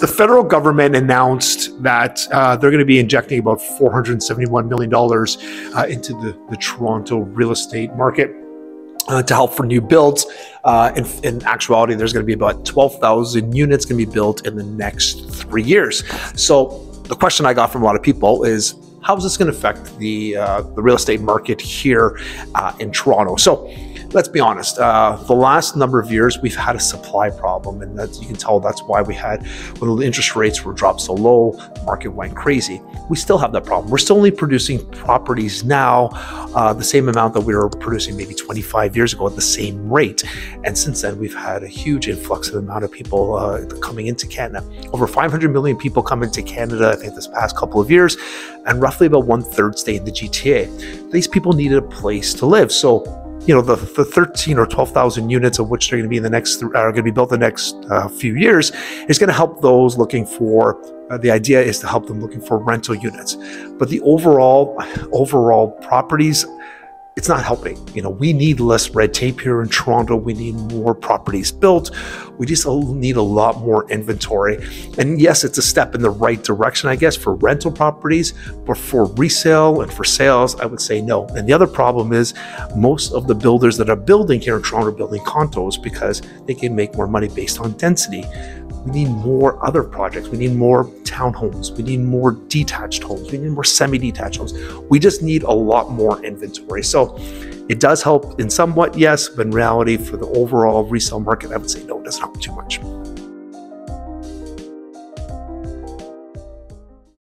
the federal government announced that uh, they're going to be injecting about $471 million uh, into the, the Toronto real estate market. Uh, to help for new builds. Uh, in, in, actuality, there's going to be about 12,000 units going to be built in the next three years. So the question I got from a lot of people is, how is this going to affect the uh, the real estate market here uh, in Toronto? So let's be honest, uh, the last number of years we've had a supply problem, and that you can tell that's why we had when the interest rates were dropped so low, the market went crazy. We still have that problem. We're still only producing properties now uh, the same amount that we were producing maybe 25 years ago at the same rate, and since then we've had a huge influx of amount of people uh, coming into Canada. Over 500 million people come into Canada, I think, this past couple of years, and roughly about one third stay in the GTA. These people needed a place to live, so you know the, the 13 or 12,000 units of which they're going to be in the next are going to be built the next uh, few years is going to help those looking for uh, the idea is to help them looking for rental units. But the overall overall properties it's not helping. You know, we need less red tape here in Toronto. We need more properties built. We just need a lot more inventory. And yes, it's a step in the right direction, I guess, for rental properties, but for resale and for sales, I would say no. And the other problem is most of the builders that are building here in Toronto are building condos because they can make more money based on density. We need more other projects. We need more townhomes. We need more detached homes. We need more semi detached homes. We just need a lot more inventory. So it does help in somewhat, yes, but in reality, for the overall resale market, I would say no, it doesn't help too much.